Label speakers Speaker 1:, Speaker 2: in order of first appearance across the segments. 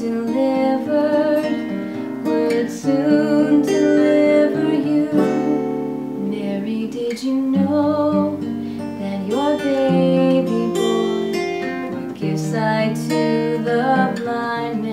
Speaker 1: delivered would soon deliver you. Mary, did you know that your baby boy would give sight to the blind man?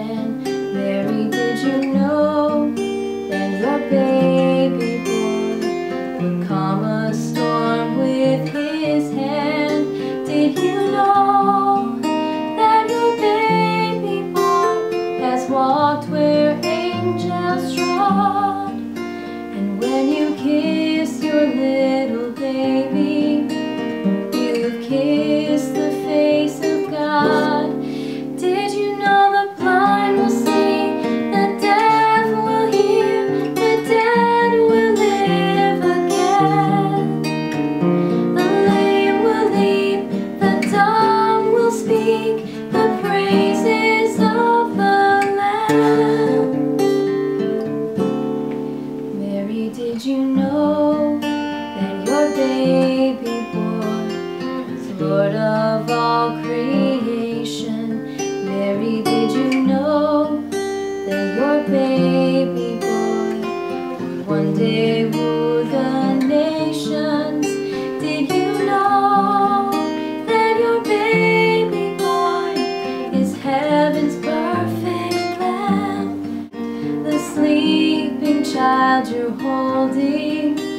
Speaker 1: Baby boy Lord of all creation? Mary, did you know that your baby boy would one day rule the nations? Did you know that your baby boy is heaven's perfect lamb? The sleeping child you're holding